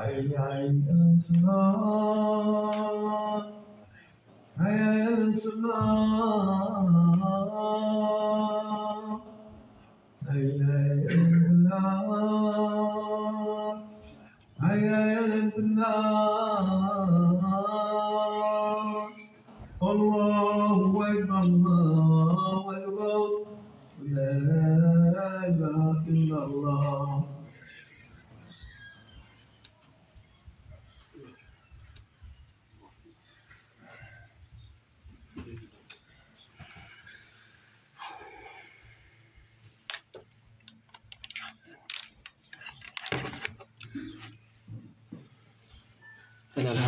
i am the sun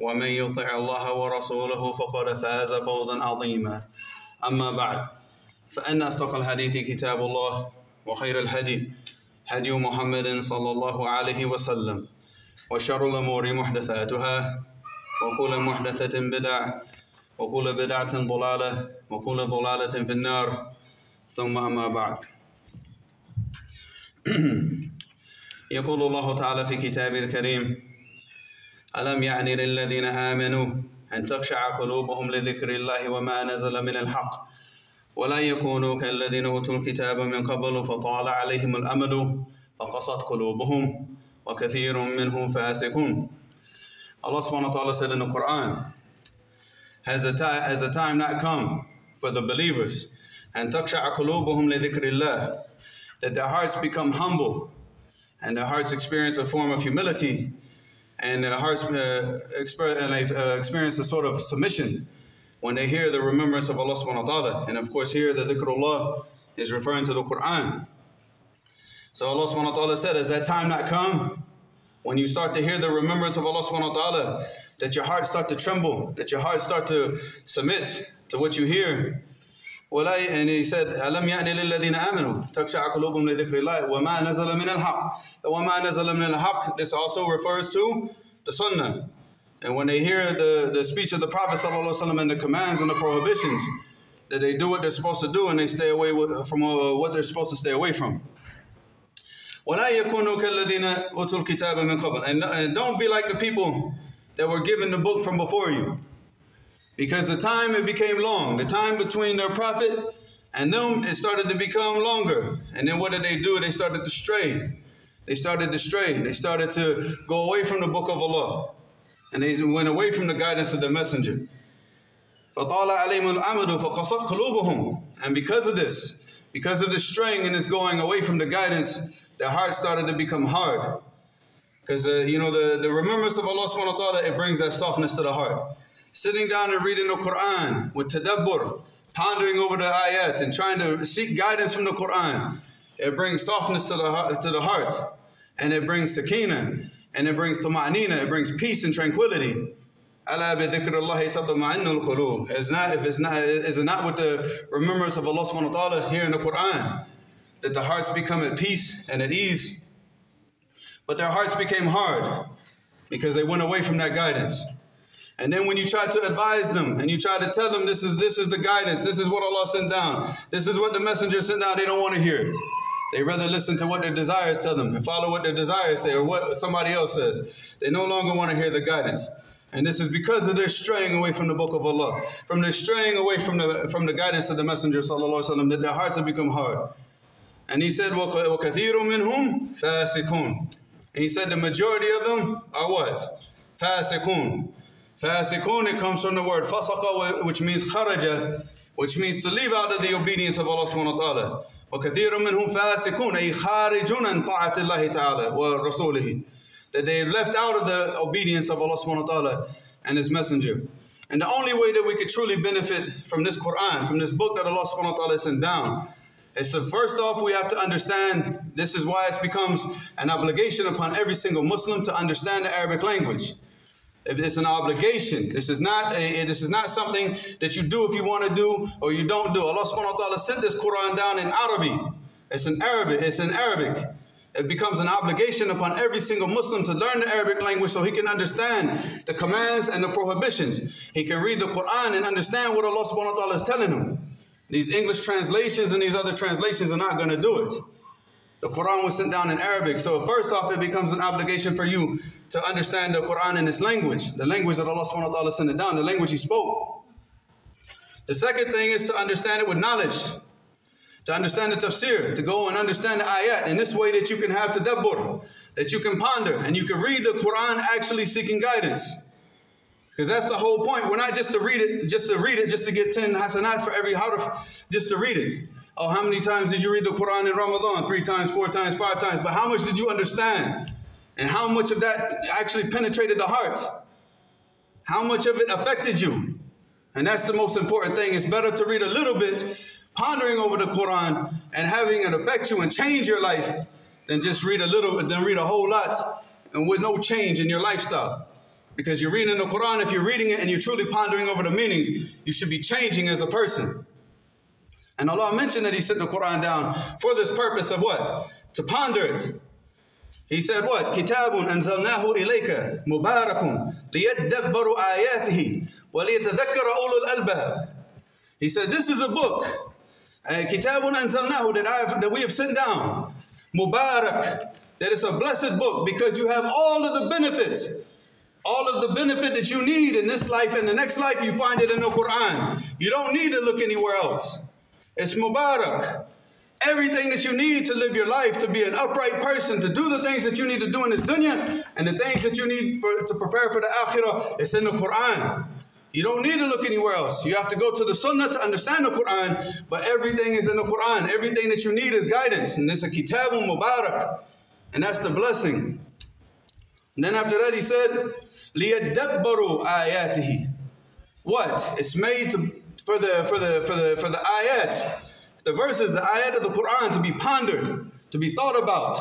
ومن يطع الله ورسوله فقد فاز فوزا عظيما. أما بعد فإن أصدق الحديث كتاب الله وخير الهدي هدي محمد صلى الله عليه وسلم وشر الأمور محدثاتها وكل محدثة بدعة وكل بدعة ضلالة وكل ضلالة في النار. ثم أما بعد. يقول الله تعالى في كتابه الكريم ألم يعني للذين آمنوا أن تخشع قلوبهم لذكر الله وما نزل من الحق ولا يكونوا كالذين أوتوا الكتاب من قبل فطال عليهم الأمد فقصت قلوبهم وكثير منهم فاسقون subhanahu wa ta'ala said in the Quran, has a, time, has a time not come for the believers and تخشع قلوبهم لذكر الله that their hearts become humble and their hearts experience a form of humility and their hearts uh, exper- and they, uh, experience a sort of submission when they hear the remembrance of Allah subhanahu wa ta'ala. And of course, here the dhikrullah is referring to the Quran. So Allah subhanahu wa ta'ala said, Has that time not come? When you start to hear the remembrance of Allah subhanahu wa ta'ala, that your hearts start to tremble, that your hearts start to submit to what you hear. ولا and he said ألم يأن للذين آمنوا تخشع قلوبهم لذكر الله وما نزل من الحق وما نزل من الحق this also refers to the sunnah and when they hear the, the speech of the Prophet ﷺ and the commands and the prohibitions that they do what they're supposed to do and they stay away with, from uh, what they're supposed to stay away from ولا يكونوا كالذين أوتوا الكتاب من قبل and, and don't be like the people that were given the book from before you because the time it became long. The time between their prophet and them, it started to become longer. And then what did they do? They started to stray. They started to stray. They started to go away from the book of Allah. And they went away from the guidance of the messenger. And because of this, because of the straying and this going away from the guidance, their heart started to become hard. Because, uh, you know, the, the remembrance of Allah subhanahu wa ta'ala, it brings that softness to the heart sitting down and reading the Quran with tadabbur, pondering over the ayat and trying to seek guidance from the Quran. It brings softness to the to the heart and it brings sakina and it brings tuma'nina, it brings peace and tranquility. It's not if it's not is it not with the remembrance of Allah subhanahu wa ta'ala here in the Quran that the hearts become at peace and at ease. But their hearts became hard because they went away from that guidance. And then when you try to advise them and you try to tell them this is this is the guidance, this is what Allah sent down, this is what the messenger sent down, they don't want to hear it. They rather listen to what their desires tell them and follow what their desires say or what somebody else says. They no longer want to hear the guidance. And this is because of their straying away from the book of Allah, from their straying away from the from the guidance of the Messenger وسلم, that their hearts have become hard. And he said, وَكَثِيرٌ مِّنْهُمْ فَاسِقُونَ And he said the majority of them are what? فَاسِقُونَ فَاسِقُونَ, it comes from the word fasaqa, which means kharaja, which means to leave out of the obedience of Allah subhanahu wa ta'ala. وَكَثِيرٌ مِّنْهُمْ فَاسِقُونَ أي خارجون عن طاعة الله تعالى ورسوله that they left out of the obedience of Allah subhanahu wa ta'ala and His Messenger. And the only way that we could truly benefit from this Quran, from this book that Allah subhanahu wa ta'ala sent down, is to first off, we have to understand this is why it becomes an obligation upon every single Muslim to understand the Arabic language. It's an obligation. This is not a, this is not something that you do if you want to do or you don't do. Allah subhanahu wa ta'ala sent this Quran down in Arabic. It's in Arabic. It's in Arabic it becomes an obligation upon every single Muslim to learn the Arabic language so he can understand the commands and the prohibitions. He can read the Quran and understand what Allah subhanahu wa ta'ala is telling him. These English translations and these other translations are not going to do it. The Quran was sent down in Arabic. So first off, it becomes an obligation for you to understand the Quran in its language, the language that Allah subhanahu wa ta'ala sent it down, the language he spoke. The second thing is to understand it with knowledge to understand the tafsir, to go and understand the ayat in this way that you can have tadabbur, that you can ponder and you can read the Quran actually seeking guidance. Because that's the whole point. We're not just to read it, just to read it, just to get 10 hasanat for every harf, just to read it. Oh, how many times did you read the Quran in Ramadan? Three times, four times, five times. But how much did you understand? And how much of that actually penetrated the heart? How much of it affected you? And that's the most important thing. It's better to read a little bit pondering over the Quran and having it affect you and change your life than just read a little, than read a whole lot and with no change in your lifestyle. Because you're reading the Quran, if you're reading it and you're truly pondering over the meanings, you should be changing as a person. And Allah mentioned that He sent the Quran down for this purpose of what? To ponder it. He said what? كتاب أنزلناه إليك مبارك ليدبروا آياته وليتذكر أولو الألباب. He said, this is a book Kitabun anzalnahu that, I've, that we have sent down. Mubarak. That is a blessed book because you have all of the benefits. All of the benefit that you need in this life and the next life, you find it in the Quran. You don't need to look anywhere else. It's Mubarak. Everything that you need to live your life, to be an upright person, to do the things that you need to do in this dunya, and the things that you need for, to prepare for the akhirah, it's in the Quran. You don't need to look anywhere else. You have to go to the Sunnah to understand the Quran, but everything is in the Quran. Everything that you need is guidance. And it's a kitabun mubarak. And that's the blessing. And then after that he said, لِيَدَّبَّرُوا آيَاتِهِ What? It's made to, for the for the for the for the ayat, the verses, the ayat of the Quran to be pondered, to be thought about,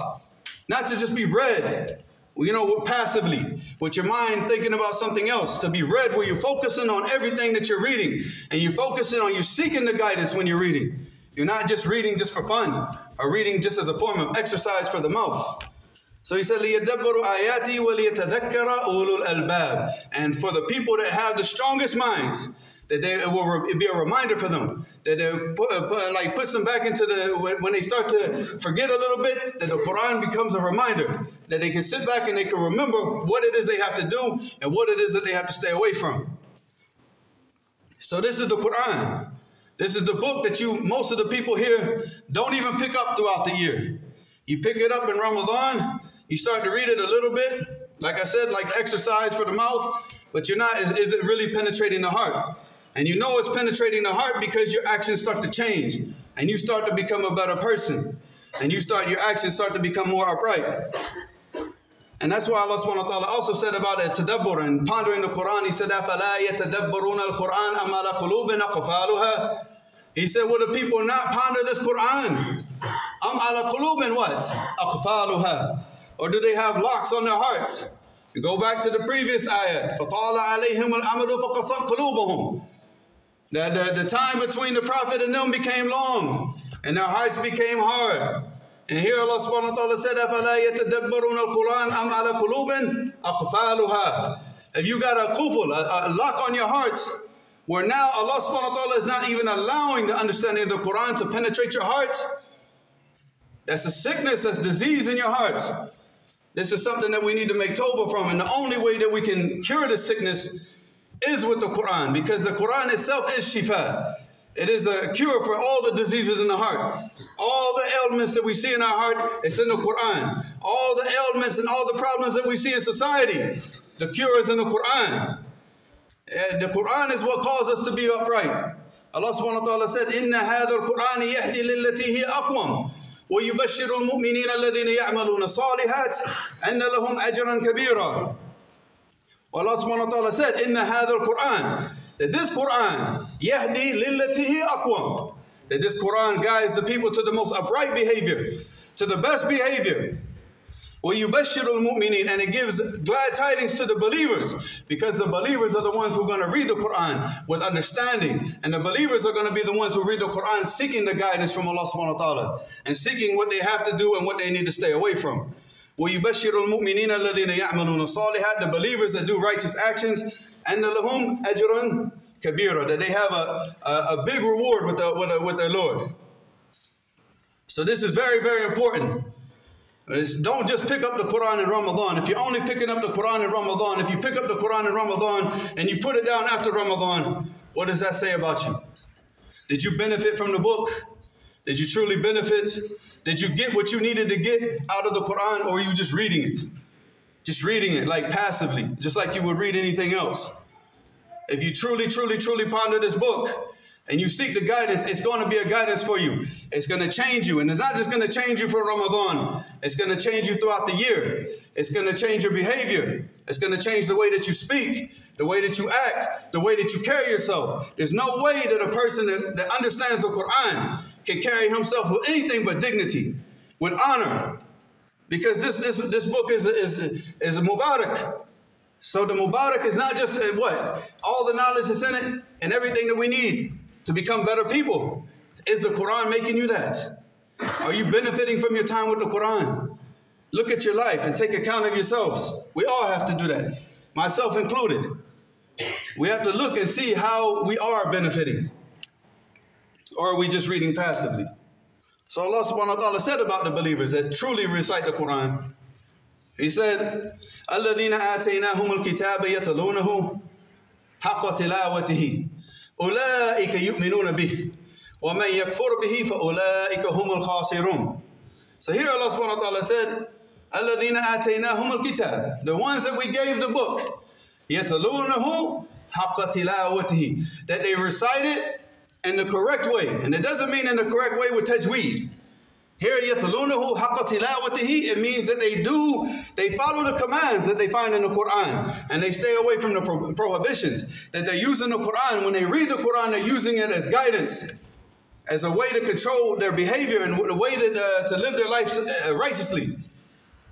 not to just be read you know, passively, with your mind thinking about something else, to be read where you're focusing on everything that you're reading and you're focusing on, you're seeking the guidance when you're reading. You're not just reading just for fun or reading just as a form of exercise for the mouth. So he said, لِيَدَّبَّرُوا آيَاتِي وَلِيَتَذَكَّرَ أُولُو الْأَلْبَابِ And for the people that have the strongest minds, that they, it will be a reminder for them that it put, uh, put, like puts them back into the when they start to forget a little bit that the Quran becomes a reminder that they can sit back and they can remember what it is they have to do and what it is that they have to stay away from. So this is the Quran. This is the book that you most of the people here don't even pick up throughout the year. You pick it up in Ramadan, you start to read it a little bit, like I said, like exercise for the mouth, but you're not, is, is it really penetrating the heart? And you know it's penetrating the heart because your actions start to change and you start to become a better person. And you start your actions start to become more upright. And that's why Allah subhanahu wa ta'ala also said about it, tadabbur and pondering the Quran. He said, أَفَلَا يَتَدَبَّرُونَ الْقُرْآنَ أَمْ عَلَى قُلُوبٍ أَقْفَالُهَا He said, will the people not ponder this Quran? أَمْ عَلَى قُلُوبٍ what? أَقْفَالُهَا Or do they have locks on their hearts? You go back to the previous ayat. فَطَالَ عَلَيْهِمُ الْأَمَدُ فَقَصَتْ قُلُوبُهُم the, the, the time between the prophet and them became long, and their hearts became hard. And here Allah subhanahu wa ta'ala said, أَفَلَا يَتَدَبَّرُونَ الْقُرْآنَ أَمْ عَلَى قُلُوبٍ أَقْفَالُهَا if you got a kuful, a, a lock on your hearts, where now Allah subhanahu wa ta'ala is not even allowing the understanding of the Quran to penetrate your heart, that's a sickness, that's disease in your heart. This is something that we need to make tawbah from. And the only way that we can cure the sickness is with the Quran because the Quran itself is shifa. It is a cure for all the diseases in the heart. All the ailments that we see in our heart, it's in the Quran. All the ailments and all the problems that we see in society, the cure is in the Quran. And the Quran is what calls us to be upright. Allah subhanahu wa ta'ala said, إِنَّ هَذَا الْقُرْآنِ يَهْدِي لِلَّتِي هِيَ أَقْوَمُ ويبشر المؤمنين الذين يعملون الصالحات أن لهم أجرا كبيرا Allah subhanahu wa ta'ala said إن هذا القرآن that this Quran يهدي للتي هي أقوم that this Quran guides the people to the most upright behavior to the best behavior وَيُبَشِّرُ الْمُؤْمِنِينَ And it gives glad tidings to the believers because the believers are the ones who are going to read the Quran with understanding. And the believers are going to be the ones who read the Quran seeking the guidance from Allah subhanahu wa ta'ala and seeking what they have to do and what they need to stay away from. وَيُبَشِّرُ الْمُؤْمِنِينَ الَّذِينَ يَعْمَلُونَ الصَّالِحَاتِ The believers that do righteous actions and لَهُمْ أَجْرٌ kabira that they have a, a, a big reward with, the, with, the, with their Lord. So this is very, very important. It's, don't just pick up the Quran in Ramadan. If you're only picking up the Quran in Ramadan, if you pick up the Quran in Ramadan and you put it down after Ramadan, what does that say about you? Did you benefit from the book? Did you truly benefit? Did you get what you needed to get out of the Quran or are you just reading it? Just reading it like passively, just like you would read anything else. If you truly, truly, truly ponder this book, and you seek the guidance, it's going to be a guidance for you. It's going to change you. And it's not just going to change you for Ramadan, it's going to change you throughout the year. It's going to change your behavior. It's going to change the way that you speak, the way that you act, the way that you carry yourself. There's no way that a person that, that understands the Quran can carry himself with anything but dignity, with honor. Because this, this, this book is, is, is a Mubarak. So the Mubarak is not just uh, what? All the knowledge that's in it and everything that we need to become better people. Is the Quran making you that? Are you benefiting from your time with the Quran? Look at your life and take account of yourselves. We all have to do that, myself included. We have to look and see how we are benefiting Or are we just reading passively? So Allah subhanahu wa ta'ala said about the believers that truly recite the Quran. He said, الَّذِينَ آتَيْنَاهُمُ الْكِتَابَ يَتَلُونَهُ حَقَّ تِلَاوَتِهِ أولئك يؤمنون به ومن يكفر به فأولئك هم الخاسرون So here Allah subhanahu wa ta'ala said الذين آتيناهم الكتاب The ones that we gave the book يتلونه حق تلاوته That they recite it in the correct way. And it doesn't mean in the correct way with tajweed. Here, yatalunahu the heat. it means that they do, they follow the commands that they find in the Quran. And they stay away from the pro prohibitions that they use in the Quran. When they read the Quran, they're using it as guidance, as a way to control their behavior and the way that, uh, to live their lives uh, righteously.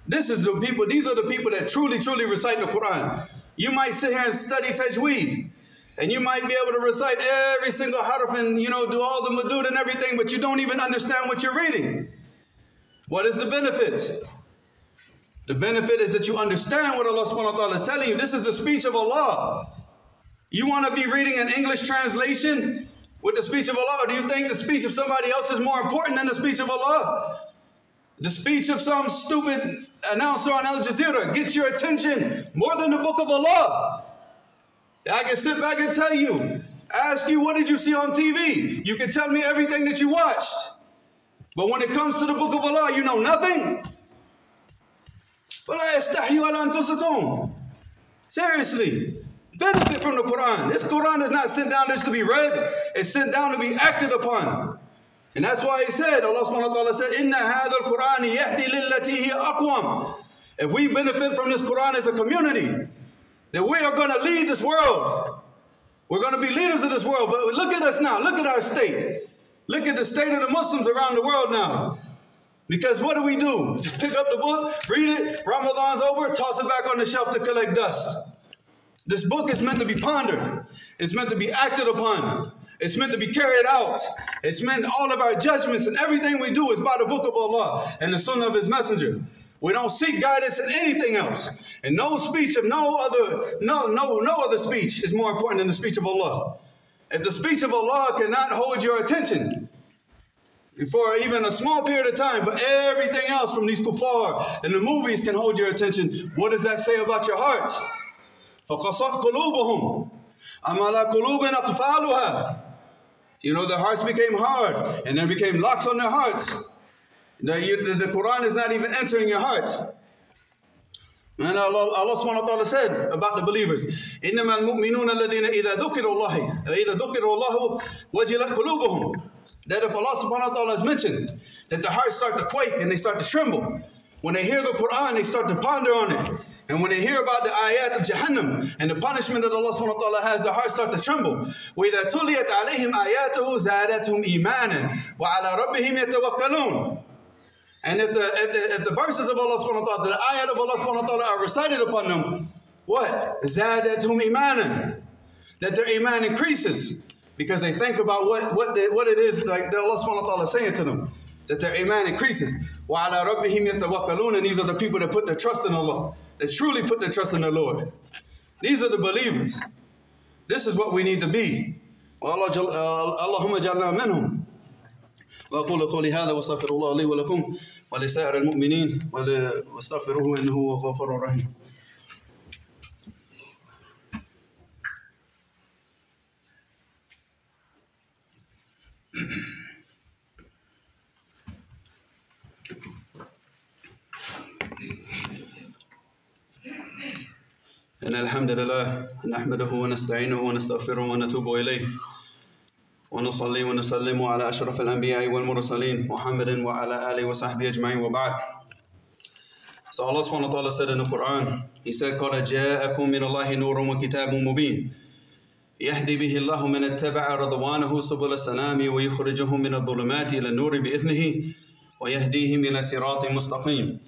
This is the people, these are the people that truly, truly recite the Quran. You might sit here and study tajweed. And you might be able to recite every single harf and, you know, do all the madud and everything, but you don't even understand what you're reading. What is the benefit? The benefit is that you understand what Allah subhanahu wa ta'ala is telling you. This is the speech of Allah. You want to be reading an English translation with the speech of Allah, or do you think the speech of somebody else is more important than the speech of Allah? The speech of some stupid announcer on Al Jazeera gets your attention more than the book of Allah. I can sit back and tell you, ask you, what did you see on TV? You can tell me everything that you watched. But when it comes to the book of Allah, you know nothing. Seriously, benefit from the Quran. This Quran is not sent down just to be read, it's sent down to be acted upon. And that's why he said, Allah subhanahu wa ta'ala said, Inna hadha al-Quran yahdi aqwam. If we benefit from this Quran as a community, that we are going to lead this world. We're going to be leaders of this world. But look at us now. Look at our state. Look at the state of the Muslims around the world now. Because what do we do? Just pick up the book, read it, Ramadan's over, toss it back on the shelf to collect dust. This book is meant to be pondered. It's meant to be acted upon. It's meant to be carried out. It's meant all of our judgments and everything we do is by the book of Allah and the sunnah of his messenger. We don't seek guidance in anything else. And no speech of no other, no, no, no other speech is more important than the speech of Allah. If the speech of Allah cannot hold your attention for even a small period of time, but everything else from these kuffar and the movies can hold your attention, what does that say about your hearts? فَقَصَتْ قُلُوبُهُمْ أَمَّا لَا قُلُوبٍ أَقْفَالُهَا You know, their hearts became hard and there became locks on their hearts. The, you, the, the Quran is not even entering your hearts. And Allah, Allah subhanahu wa ta'ala said about the believers, إِنَّمَا الْمُؤْمِنُونَ الَّذِينَ إِذَا ذُكِرُوا اللَّهِ إِذَا ذُكِرُوا اللَّهُ وَجِلَتْ قُلُوبُهُم That if Allah subhanahu wa ta'ala is mentioned, that the hearts start to quake and they start to tremble. When they hear the Quran, they start to ponder on it. And when they hear about the ayat of Jahannam and the punishment that Allah subhanahu wa ta'ala has, their hearts start to tremble. وَإِذَا تُلِيَتْ عَلَيْهِمْ آيَاتُهُ زَادَتْهُمْ إِيمَانًا وَعَلَى رَبِّهِمْ يَتَوَكَّلُونَ and if the, if the, if the verses of Allah subhanahu wa ta'ala, the ayat of Allah subhanahu wa ta'ala are recited upon them, what? زَادَتْهُمْ إِيمَانًا That their iman increases because they think about what, what, the, what it is like that Allah subhanahu wa ta'ala is saying to them. That their iman increases. وَعَلَى رَبِّهِمْ يَتَوَكَّلُونَ And these are the people that put their trust in Allah. That truly put their trust in the Lord. These are the believers. This is what we need to be. اللهم جعلنا منهم وأقول قولي هذا واستغفر الله لي ولكم ولسائر المؤمنين واستغفروه إنه هو غفور رحيم إن الحمد لله نحمده ونستعينه ونستغفره ونتوب إليه. ونصلي ونسلم على أشرف الأنبياء والمرسلين محمد وعلى آله وصحبه أجمعين وبعد. So Allah subhanahu wa ta'ala said in the Quran, He said, قَدْ جَاءَكُم مِّنَ اللَّهِ نُورٌ وَكِتَابٌ مُبِينٌ يهدي به الله من اتبع رضوانه سبل السلام ويخرجهم من الظلمات إلى النور بإذنه ويهديهم إلى صراط مستقيم.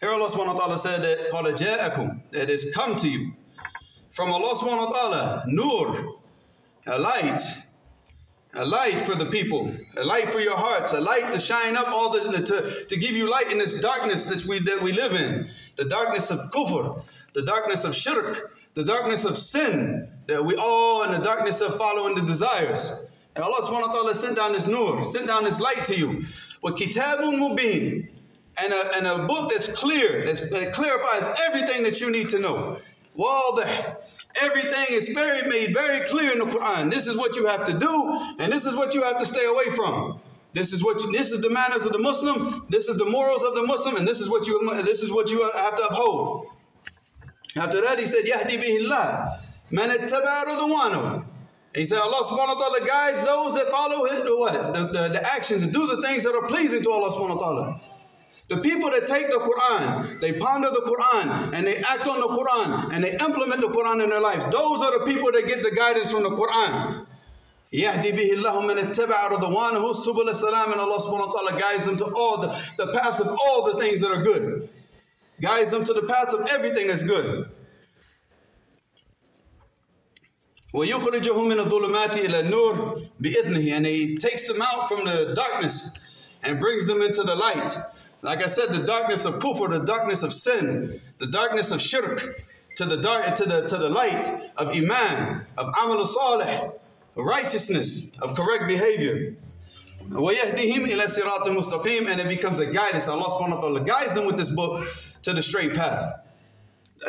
Here Allah subhanahu wa ta'ala said قَدْ جَاءَكُم That is come to you. From Allah subhanahu wa ta'ala, nur, a light, a light for the people, a light for your hearts, a light to shine up all the to, to give you light in this darkness that we that we live in, the darkness of kufr, the darkness of shirk, the darkness of sin, that we all in the darkness of following the desires. And Allah subhanahu wa ta'ala sent down this nur, sent down this light to you. With kitabun mubin, and a, and a book that's clear, that's, that clarifies everything that you need to know. The Everything is very made very clear in the Quran. This is what you have to do, and this is what you have to stay away from. This is what you, this is the manners of the Muslim. This is the morals of the Muslim, and this is what you this is what you have to uphold. After that, he said, "Yahdi bihillah man ridwanahu." He said, Allah subhanahu wa ta'ala guides those that follow his, what? The, the, the actions, do the things that are pleasing to Allah subhanahu wa ta'ala. The people that take the Quran, they ponder the Quran, and they act on the Quran, and they implement the Quran in their lives. Those are the people that get the guidance from the Quran. يهدي به الله من اتبع رضوانه سبل السلام and Allah subhanahu wa ta'ala guides them to all the, the paths of all the things that are good. Guides them to the paths of everything that's good. ويخرجهم من الظلمات إلى النور بإذنه and he takes them out from the darkness and brings them into the light. Like I said, the darkness of kufr, the darkness of sin, the darkness of shirk, to the dark, to the to the light of iman, of amal salih, of righteousness, of correct behavior. وَيَهْدِهِمْ إِلَى صِرَاطٍ مُسْتَقِيمٍ And it becomes a guidance. Allah subhanahu wa ta'ala guides them with this book to the straight path.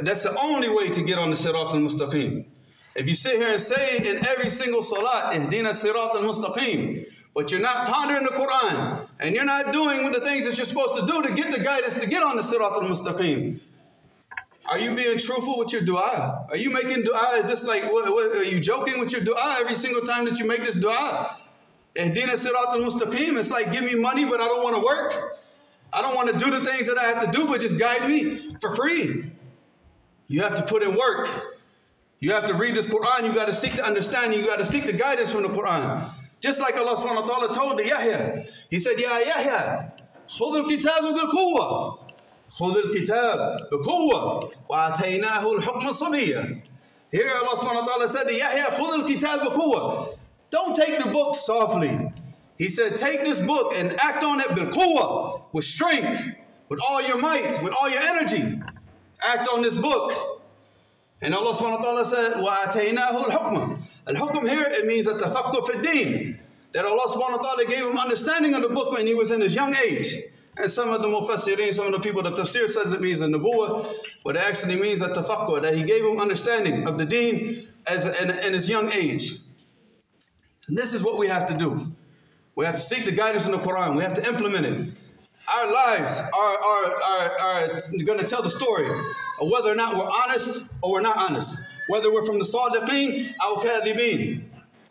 That's the only way to get on the Sirat al-Mustaqim. If you sit here and say in every single salat, Ihdina Sirat al-Mustaqim, but you're not pondering the Quran and you're not doing the things that you're supposed to do to get the guidance to get on the Sirat al-Mustaqim. Are you being truthful with your dua? Are you making dua? Is this like, what, what, are you joking with your dua every single time that you make this dua? Ihdina Sirat al-Mustaqim. It's like, give me money, but I don't want to work. I don't want to do the things that I have to do, but just guide me for free. You have to put in work. You have to read this Quran. You got to seek the understanding. You got to seek the guidance from the Quran. Just like Allah subhanahu wa ta'ala told Yahya. He said, Ya Yahya, خذ الكتاب بالقوة خذ الكتاب بقوة وآتيناه الحكم الصبية Here Allah subhanahu wa ta'ala said to Yahya, خذ الكتاب بقوة Don't take the book softly. He said, take this book and act on it بالقوة, with strength. with all your might, with all your energy. Act on this book. And Allah subhanahu wa ta'ala said, وَآتَيْنَاهُ الْحُكْمَ Al-hukm here, it means that tafakkur fi deen. That Allah subhanahu wa ta'ala gave him understanding of the book when he was in his young age. And some of the mufassirin, some of the people of tafsir says it means a nubuwah, but it actually means a tafakkur, that he gave him understanding of the deen as in, in his young age. And this is what we have to do. We have to seek the guidance in the Quran. We have to implement it. Our lives are, are, are, are going to tell the story of whether or not we're honest or we're not honest. Whether we're from the Sadiqeen or Kadhibeen.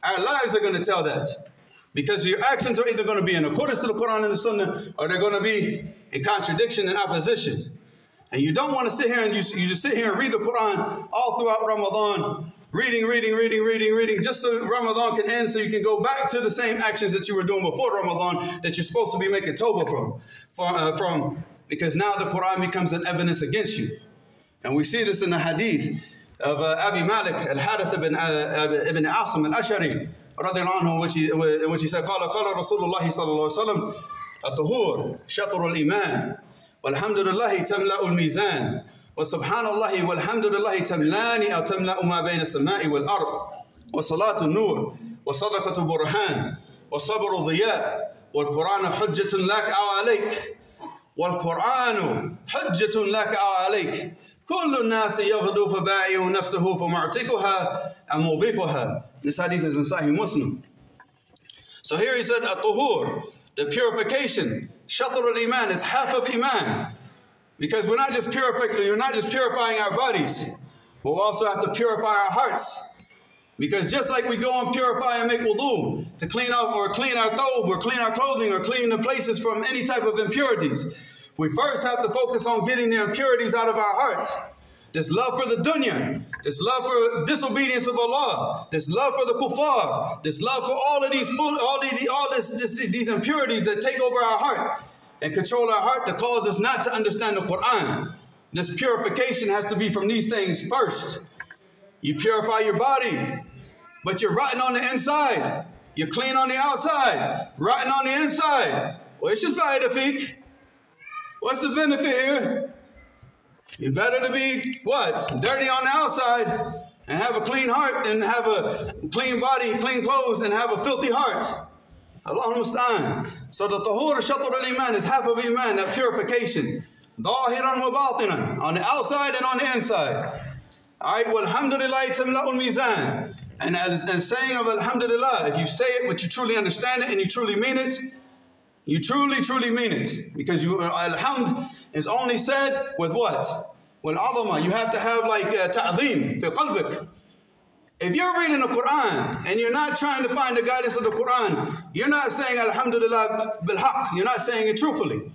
Our lives are going to tell that. Because your actions are either going to be in accordance to the Quran and the Sunnah or they're going to be in contradiction and opposition. And you don't want to sit here and just, you just sit here and read the Quran all throughout Ramadan reading, reading, reading, reading, reading, just so Ramadan can end, so you can go back to the same actions that you were doing before Ramadan that you're supposed to be making tawbah from, from, uh, from because now the Quran becomes an evidence against you. And we see this in the hadith uh, ibn Asim al-Ashari, in which he, in which he said, قال قال رسول الله صلى الله عليه وسلم الطهور شطر الإيمان والحمد لله تملأ الميزان وسبحان الله والحمد لله تملان أو تملأ ما بين السماء والأرض وصلاة النور وصدقة برهان وصبر ضياء والقرآن حجة لك أو عليك والقرآن حجة لك أو عليك كل الناس يغدو فبائع نفسه فمعتقها أو موبقها This hadith is in Sahih Muslim. So here he said, At-tuhur, the purification, shatr al-iman is half of iman. Because we're not just purifying, we're not just purifying our bodies, but we also have to purify our hearts. Because just like we go and purify and make wudu to clean up or clean our thobe or clean our clothing or clean the places from any type of impurities, we first have to focus on getting the impurities out of our hearts. This love for the dunya, this love for disobedience of Allah, this love for the kuffar, this love for all of these, all, these, all this, this, these impurities that take over our heart and control our heart that cause us not to understand the Quran. This purification has to be from these things first. You purify your body, but you're rotten on the inside. You're clean on the outside, rotten on the inside. Your faida, Fiq? What's the benefit here? You better to be what? Dirty on the outside and have a clean heart than have a clean body, clean clothes, and have a filthy heart. Allah musta'an. So the tahur shatr al-iman is half of iman, that purification. Dahiran wa batinan, on the outside and on the inside. Alright, walhamdulillah tamla'ul mizan. And as, as saying of alhamdulillah, if you say it but you truly understand it and you truly mean it, you truly, truly mean it. Because you, alhamd is only said with what? Well, adama, you have to have like uh, ta'zeem fi qalbik. If you're reading the Quran and you're not trying to find the guidance of the Quran, you're not saying Alhamdulillah bil You're not saying it truthfully.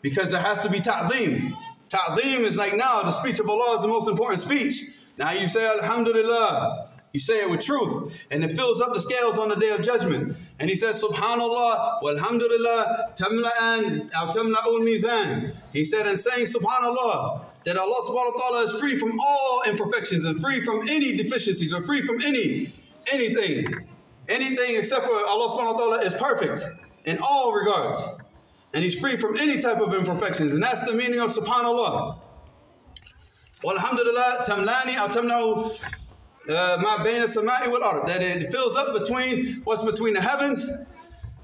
Because there has to be ta'zeem. Ta'zeem is like now, the speech of Allah is the most important speech. Now you say Alhamdulillah. You say it with truth, and it fills up the scales on the day of judgment. And he says, Subhanallah, walhamdulillah, tamla'an, aw tamla'ul mizan. He said, and saying Subhanallah, that Allah subhanahu wa ta'ala is free from all imperfections and free from any deficiencies or free from any anything. Anything except for Allah subhanahu wa ta'ala is perfect in all regards. And he's free from any type of imperfections. And that's the meaning of subhanallah. Walhamdulillah, tamlani aw tamla'u uh, ma bayna samai wal ard. That it fills up between what's between the heavens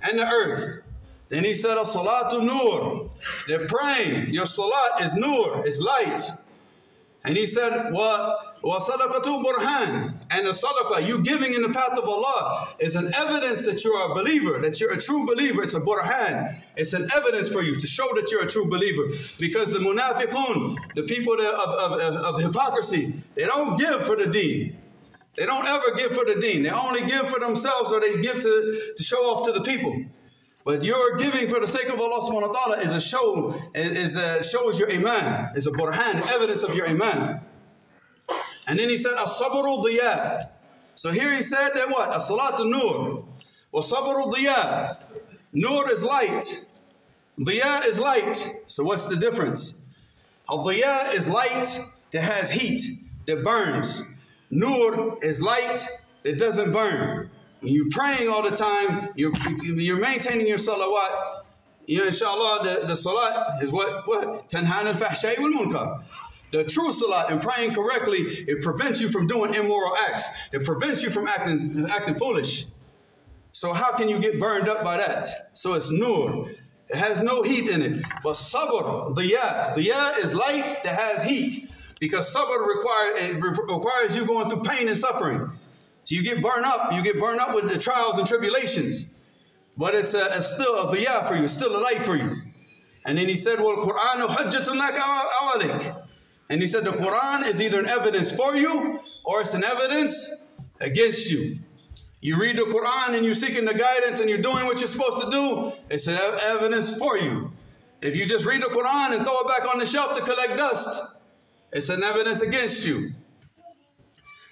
and the earth. Then he said, salatu nur. They're praying. Your salat is nur, is light. And he said, wa, wa burhan. And the sadaqah, you giving in the path of Allah, is an evidence that you're a believer, that you're a true believer. It's a burhan. It's an evidence for you to show that you're a true believer. Because the munafiqun, the people of, of, of, of hypocrisy, they don't give for the deen. They don't ever give for the deen. They only give for themselves or they give to, to show off to the people. But your giving for the sake of Allah subhanahu wa ta'ala is a show, is a, shows your iman, is a burhan, evidence of your iman. And then he said, as-sabru diya. So here he said that what? As-salatu nur. Wa-sabru diya. Nur is light. Diya is light. So what's the difference? Al-diya is light that has heat, that burns. Nur is light that doesn't burn. When you're praying all the time, you're, you're maintaining your salawat, You know, inshallah, the, the salat is what? What? Tanhan al fahshay wal munkar. The true salat and praying correctly, it prevents you from doing immoral acts. It prevents you from acting, acting foolish. So how can you get burned up by that? So it's nur. It has no heat in it. But sabr, diya, diya is light that has heat. Because sabr require, it re- requires you going through pain and suffering. So you get burned up. You get burned up with the trials and tribulations. But it's, a, it's still a diya for you. It's still a light for you. And then he said, well, Qur'an awalik. And he said the Quran is either an evidence for you or it's an evidence against you. You read the Quran and you're seeking the guidance and you're doing what you're supposed to do, it's an evidence for you. If you just read the Quran and throw it back on the shelf to collect dust, it's an evidence against you.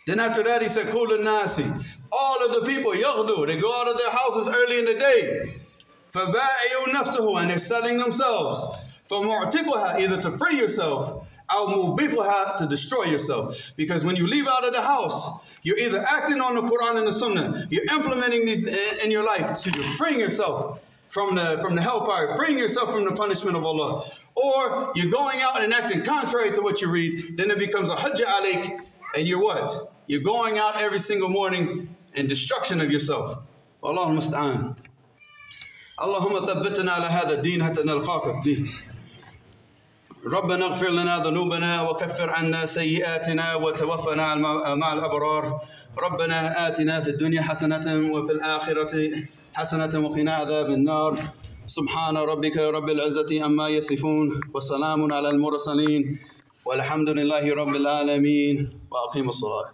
Then after that, he said, Kul nasi. All of the people, yaghdu, they go out of their houses early in the day. فَبَائِعُ نَفْسَهُ And they're selling themselves. فَمُعْتِقُهَا Either to free yourself, أو مُوبِقُهَا To destroy yourself. Because when you leave out of the house, you're either acting on the Quran and the Sunnah, you're implementing these in your life, so you're freeing yourself from the from the hellfire, freeing yourself from the punishment of Allah. Or you're going out and acting contrary to what you read, then it becomes a hajj alik, and you're what? You're going out every single morning in destruction of yourself. Allah musta'an. اللهم ثبتنا على هذا الدين حتى نلقاك به ربنا اغفر لنا ذنوبنا وكفر عنا سيئاتنا وتوفنا مع الأبرار ربنا آتنا في الدنيا حسنة وفي الآخرة حسنة وقنا عذاب النار. سبحان ربك رب العزة أما يصفون وسلام على المرسلين والحمد لله رب العالمين. وأقيموا الصلاة.